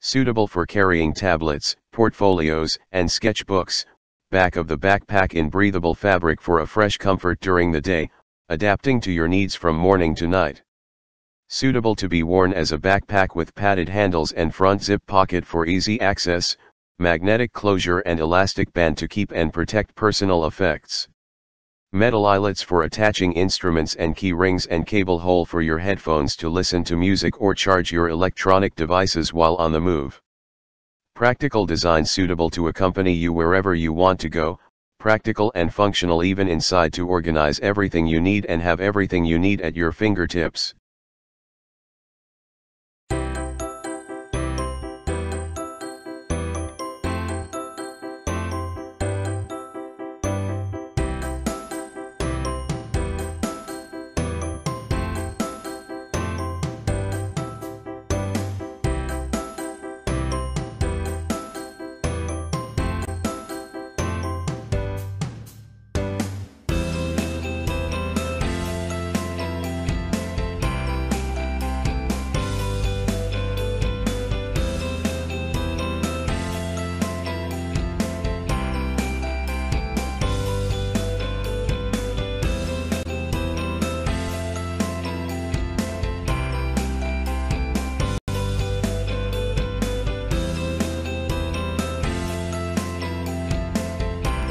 Suitable for carrying tablets, portfolios, and sketchbooks, back of the backpack in breathable fabric for a fresh comfort during the day, adapting to your needs from morning to night. Suitable to be worn as a backpack with padded handles and front zip pocket for easy access, magnetic closure and elastic band to keep and protect personal effects. Metal eyelets for attaching instruments and key rings and cable hole for your headphones to listen to music or charge your electronic devices while on the move. Practical design suitable to accompany you wherever you want to go, practical and functional even inside to organize everything you need and have everything you need at your fingertips.